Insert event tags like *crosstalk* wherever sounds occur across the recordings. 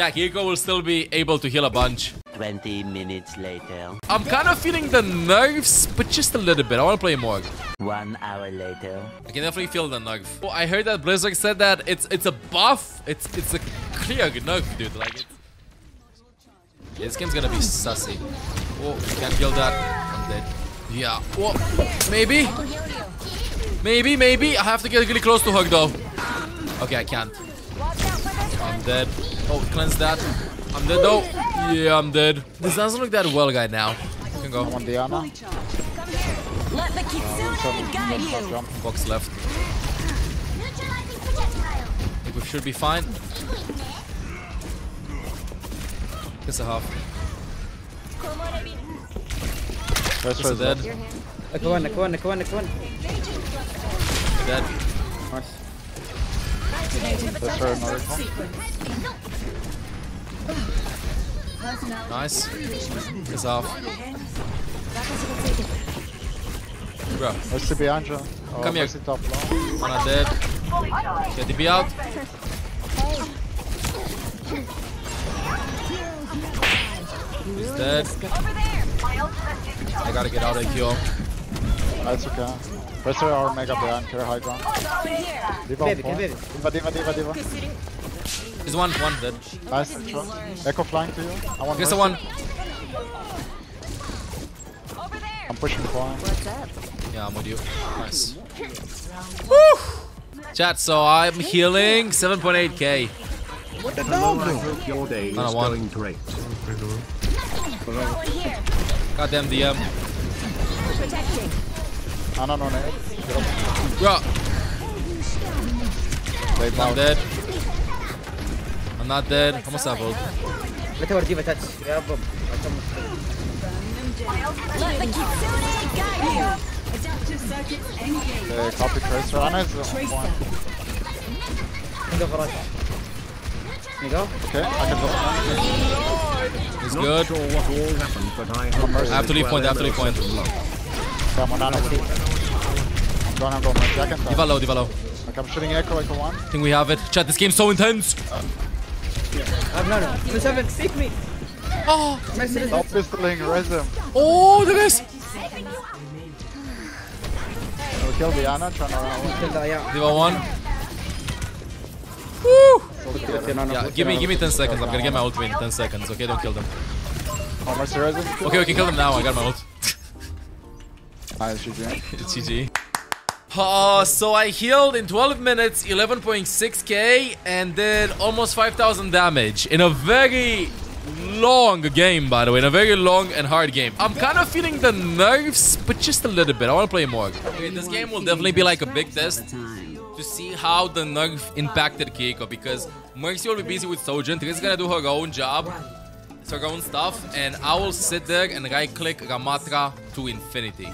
Takiko will still be able to heal a bunch. 20 minutes later. I'm kind of feeling the nerves, but just a little bit. I want to play more. One hour later. I can definitely feel the nerf. Oh, I heard that Blizzard said that it's it's a buff. It's it's a clear nerf, dude. Like it's. Yeah, this game's gonna be sussy. Oh, can't kill that. I'm dead. Yeah. Oh, maybe. Maybe, maybe. I have to get really close to Hug though. Okay, I can't. I'm dead. Oh, cleanse that. I'm dead though. Yeah, I'm dead. This doesn't look that well, guy. Now. You can go. One Diana. Let the Kitsune guide you. Jump. Box left. I think we should be fine. Kiss a half. Rest Kiss a is dead. dead. Nakuha, nakuha, nakuha, nakuha. Dead. Nice. Rest for another call. Nice. Kiss off. Bro, Rest to behind you. Oh, Come here. Mercy top low. one are dead. Get DB out. He's dead. I gotta get out of here. That's okay. Rest for our mega behind. Clear high ground. Diva on Baby, point. baby. Diva, diva, diva, diva. He's one, one dead. Nice shot. Echo flying to you. I want Kiss a Mercy. one. I'm pushing point. Yeah, I'm with you. Nice. Woo! Chat, so I'm healing 7.8k. Hello, I hope your day is I don't want- going great. Goddamn DM. Ana no nade. Get up. Bro, They I'm dead. I'm not dead. I'm Almost leveled. Let our diva touch. Yeah. Let the Kitsune guide you. They copy tracer. Ana is on point. Go for us. You go. Okay, I can go. He's good. sure what all happened, but I I have to leave point, I have to leave point. since love. Come on, Ana with you. I'm gonna go Mercy. I Diva low, Diva low. Like I'm shooting Echo like a one. I think we have it. Chat, this game's so intense. Ah, no, no. Miss Evan, save me. Oh, Mercy, Stop pistoling, res him. oh, look at this. We'll kill Diana, turn around. Yeah. Diva one. Woo! Okay, no, no. Yeah, give me, give me 10 seconds. I'm gonna get my ult in 10 seconds. Okay, don't kill them. Oh, Mercy. Okay, we can kill them now. I got my ult. Nice, GG. It's *laughs* GG. Uh, so I healed in 12 minutes 11.6k and did almost 5000 damage in a very long game by the way in a very long and hard game i'm kind of feeling the nerves but just a little bit i want to play more okay, this game will definitely be like a big test to see how the nerf impacted Kiriko because Mercy will be busy with Sojourn. Triss gonna do her own job, her own stuff, and I will sit there and right click Ramattra to infinity.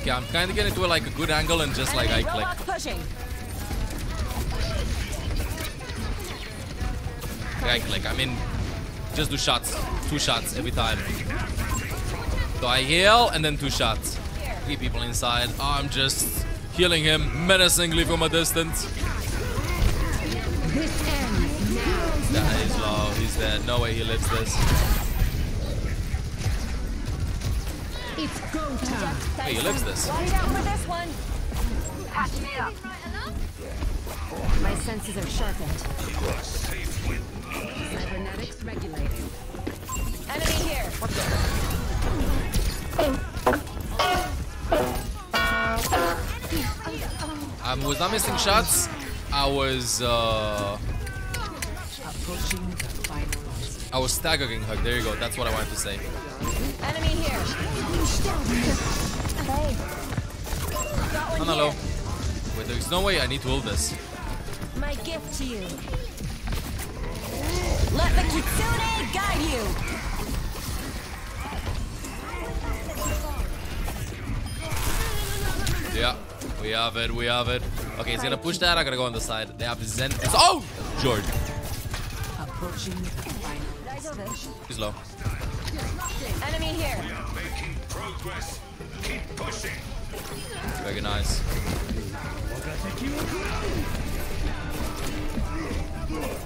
Okay, I'm kind of getting to like a good angle and just like I click. Pushing. Right click. I mean, just do shots. Two shots every time. So I heal and then two shots. Three people inside. I'm just healing him menacingly from a distance. That is low. He's dead. No way he lives this. Go time. Hey, he lives this. Watch out for this one. My senses are sharpened. Cybernetics regulating. Enemy here. I was not missing shots. I was uh I was staggering her. There you go. That's what I wanted to say. Enemy here. Hey. Got one here. Wait, there's no way I need to hold this. My gift to you. Let the Kitsune guide you. Yeah, we have it. We have it. Okay, he's gonna push that. I gotta go on the side. They have Zen. Oh, George. He's low. Enemy here. We are making progress. Keep pushing. Very nice.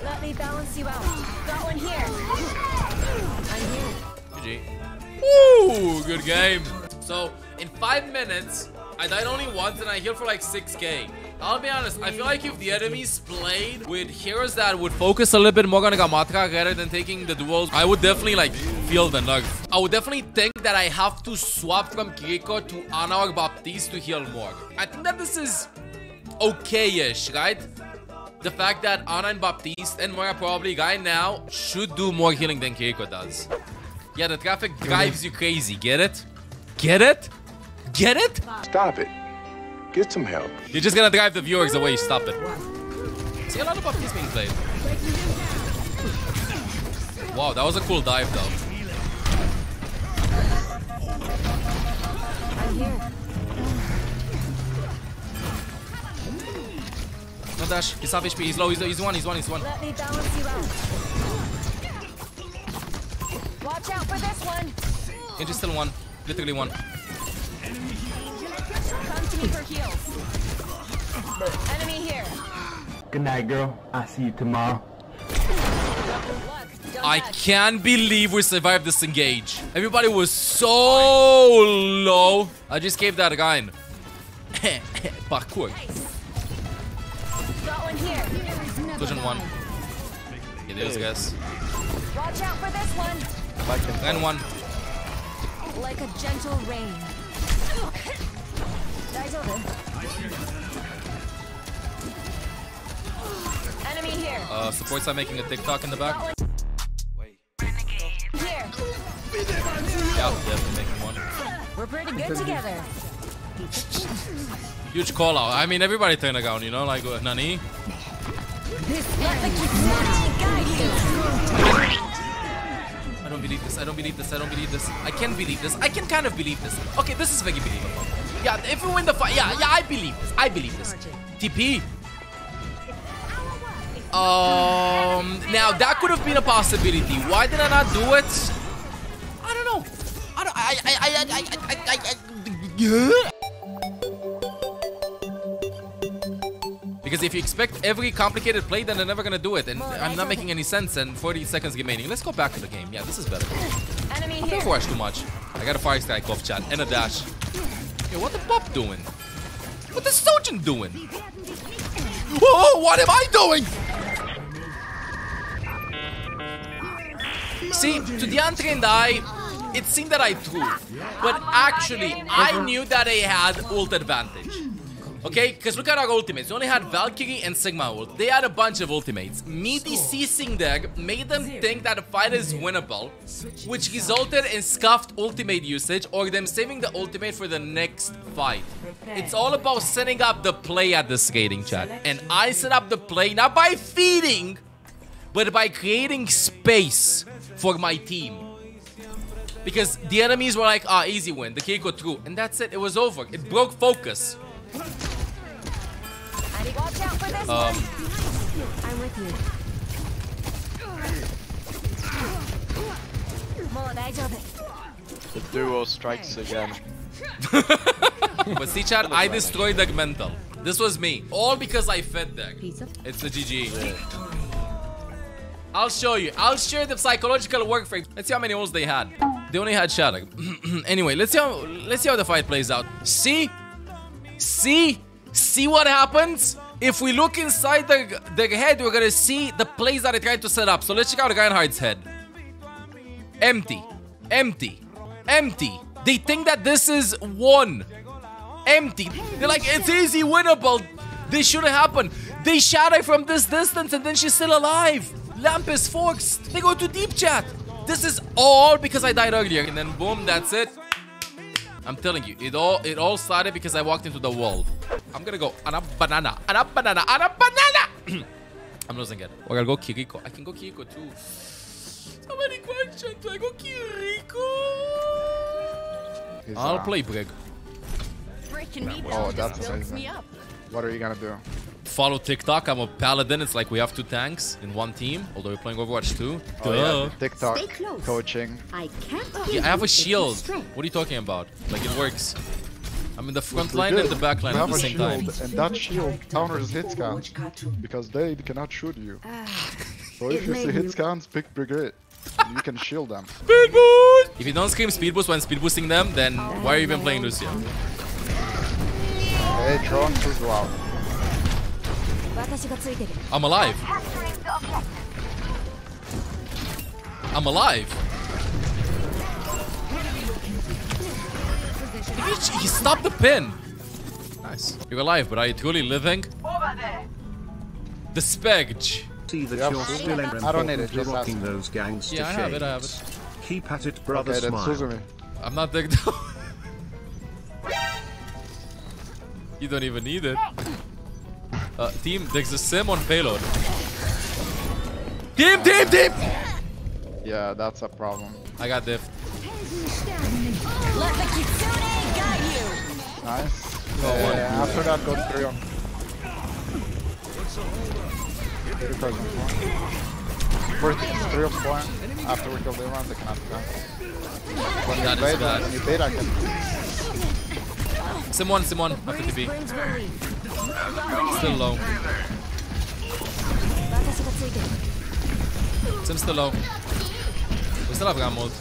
Let me balance you out. Got one here. I'm here. GG. Woo! Good game. So, in five minutes, I died only once and I healed for like 6k. I'll be honest, I feel like if the enemies played with heroes that would focus a little bit more on Ramattra rather than taking the duels, I would definitely like feel the nerf. I would definitely think that I have to swap from Kiriko to Ana or Baptiste to heal more. I think that this is okay-ish, right? The fact that Ana and Baptiste and Moira probably right now should do more healing than Kiriko does. Yeah, the traffic drives you crazy. Get it? Get it? Get it? Stop it. Get some help. You're just gonna drive the viewers away. Stop it. See a lot of Baptiste being played. Wow, that was a cool dive though. I'm here. No dash. He's half HP. He's low. He's, he's one. He's one. He's one. Let me balance you out. Watch out for this one. Genji's still one. Literally one. Come to me for heals. Enemy here. Good night, girl. I'll see you tomorrow. I can't believe we survived this engage. Everybody was so low. I just gave that a gun. *laughs* Parkour. Got one here. Collision one. Guys. Watch out for this one. Then one. Like a gentle rain. Daijoubu. Enemy here. Uh, supports are making a TikTok in the back. Got one. Here. Yeah, definitely making one. We're pretty good together. Huge call out. I mean, everybody turned down, you know, like uh, Nani. Let the Kitsune guide you. I don't believe this. I don't believe this. I don't believe this. I can't believe this. I can kind of believe this. Okay, this is very believable. Yeah, if we win the fight, yeah, yeah, I believe this. I believe this. TP. Um, now that could have been a possibility. Why did I not do it? I don't know. I don't. I. I. I. I. I. I. I, I because if you expect every complicated play, then they're never gonna do it, and I'm not making any sense. And 40 seconds remaining. Let's go back to the game. Yeah, this is better. Enemy I here. Overwatch too much. I got a fire strike off chat and a dash. What the pop doing? What the Sojourn doing? Whoa, what am I doing? See, to the untrained eye, it seemed that I threw. But actually, I knew that I had ult advantage. Okay, because look at our ultimates. We only had Valkyrie and Sigma ult. They had a bunch of ultimates. Me deceasing there made them think that the fight is winnable, which resulted in scuffed ultimate usage or them saving the ultimate for the next fight. It's all about setting up the play at the skating chat. And I set up the play not by feeding, but by creating space for my team. Because the enemies were like, ah, easy win. The Kiriko through. And that's it. It was over. It broke focus. Watch out for this Um, one. I'm with you. Mola, daijoubu. The duo strikes again. *laughs* but see, chat, I destroyed the mental. This was me. All because I fed them. It's the GG. I'll show you. I'll share the psychological work for Let's see how many ults they had. They only had Shadow. *clears throat* anyway, let's see how let's see how the fight plays out. See? See? See what happens? If we look inside the, the head, we're gonna see the plays that I tried to set up. So let's check out Reinhardt's head. Empty. Empty. Empty. They think that this is one. Empty. They're like, it's easy winnable. This shouldn't happen. They shatter from this distance and then she's still alive. Lamp is forced. They go to deep chat. This is all because I died earlier. And then boom, that's it. I'm telling you, it all it all started because I walked into the wall. I'm gonna go on a banana, on a banana, on a banana. *clears throat* I'm losing it. Or I'll go Kiriko. I can go Kiriko too. So many questions. Do I go Kiriko? He's, I'll uh, play Brig. Freaking me Oh, down that's just builds amazing. me up. What are you gonna do? Follow TikTok. I'm a paladin. It's like we have two tanks in one team. Although we're playing Overwatch 2. Oh, Duh. yeah. TikTok coaching. I can't Yeah, I have a shield. What are you talking about? Like it works. I'm in the front We line do. and the back line We at have the a same shield, time. and that shield counters hit scans because they cannot shoot you. So if you see me- hit scans, pick Brigitte. you can shield them. *laughs* Speed boost! If you don't scream speed boost when speed boosting them, then why are you even playing Lucio? Hey, drone, please go I'm alive. I'm alive. He, he stopped the pin. Nice. You're alive, but are you truly living? The Spegge. See that Yeah, you're Suzu. still I don't need it, importantly just rocking ask. those gangster Yeah, I have it, I have it. Keep at it, brother Okay, then smile. Suzumi. I'm not there. *laughs* you don't even need it. Uh, team, there's a sim on payload. Team, team, team! Yeah, that's a problem. I got diff. Let the kitsune guide you Nice. Oh, Yeah, yeah, after that, go three on. Three. First, it's three on point. After we kill the round, they can have time. When That you is bait, when you bait, I can. Sim 1, Sim 1, after TP. Still low. Sim's still low. We still have gun mode.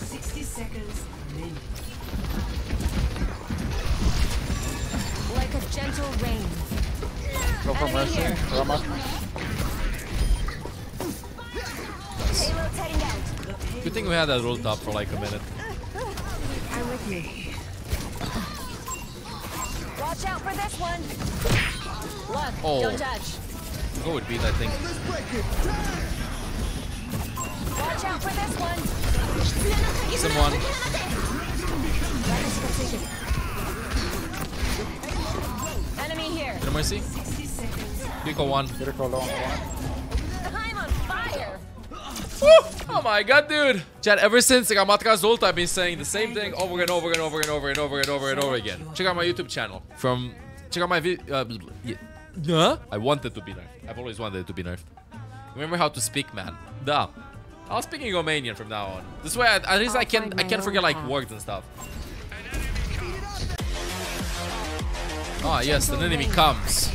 Like a gentle rain. Go for mercy, Rama. Good thing we had that rolled up for like a minute. I'm with you. Watch out for this one. Look, oh. don't touch. What would be that thing? Watch out for this one. Someone. Enemy here. Did I see? Critical one. Critical long one. I'm. Oh my god, dude. Chat, ever since I like, Amatka Zolta, I've been saying the same thing over and over and over and over and over and over and over again. Check out my YouTube channel. From check out my video. Uh, yeah. Huh? I wanted to be nerfed. I've always wanted it to be nerfed. Remember how to speak, man. Duh. I'll speak in Romanian from now on. This way, at, at least I can I can forget like words and stuff. Ah, yes, an enemy comes.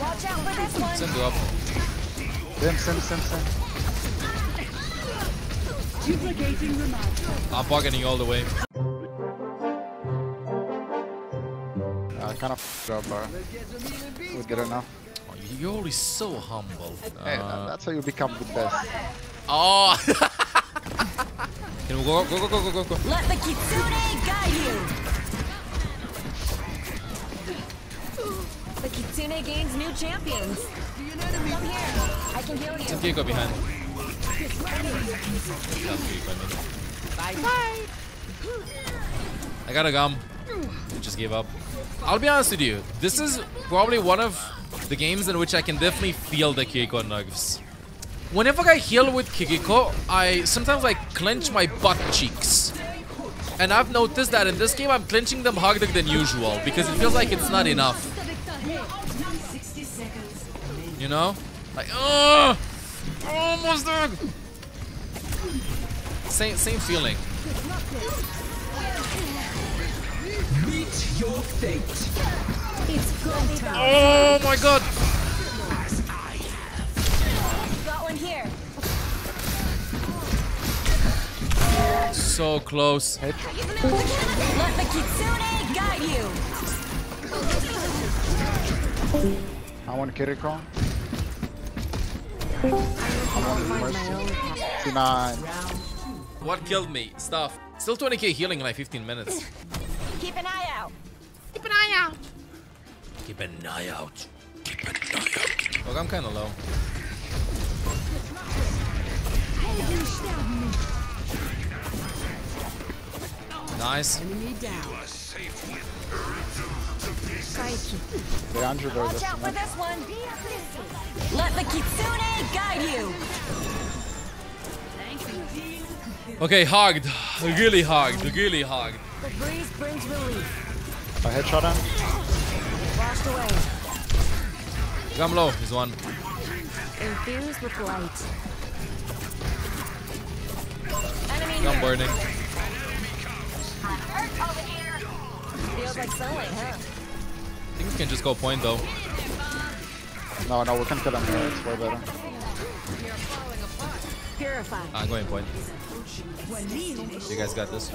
watch out for this Send up. Sim, sim, sim, sim. I'm bargaining all the way. Kind of f***ed up, but we did enough. Oh, you're always so humble. Hey, Uh, that's how you become the best. Oh! *laughs* Can we go, go, go, go, go, go, go. let the kitsune guide you the kitsune gains new champions come here I can heal you Some Kieko behind. Not Kieko, I mean. bye bye I got a gum. I just gave up. I'll be honest with you. This is probably one of the games in which I can definitely feel the Kiriko nerves. Whenever I heal with Kiriko, I sometimes like clench my butt cheeks. And I've noticed that in this game I'm clenching them harder than usual because it feels like it's not enough. You know? Like, oh, almost there. Same, same feeling. It's go time. Oh my god! got one here So close. let the kitsune guide you I want Kiriko. C9. What killed me? Stuff. Still 20k healing in like 15 minutes. Keep an eye out. Keep an eye out. Keep an eye out. Look, I'm kind of low. Nice. Enemy down. The Andrew there's watch out for this one let the kitsune guide you Okay, hogged. Really hogged. Really hogged. the breeze brings relief I headshot him. washed away Gum low is one. infused with light enemy Gum here. burning. feels like sunlight huh I think we can just go point though. No, no, we can kill him here. It's way better. Purify. Ah, I'm going point. You guys got this.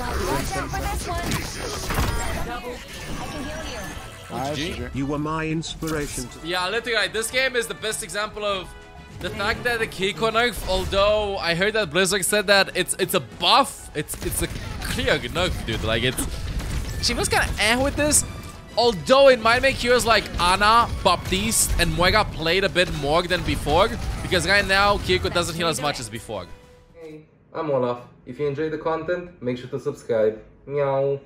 I've got you. Watch out for this one. I can heal you. G. You were my inspiration to Yeah, literally, this game is the best example of the fact that the Kiriko nerf, although I heard that Blizzard said that it's it's a buff, it's it's a clear nerf, dude. Like it's she was kind of eh with this. Although it might make heroes like Ana, Baptiste, and Moira played a bit more than before, because right now Kiriko doesn't heal as much as before. I'm Olaf. If you enjoy the content, make sure to subscribe. Meow.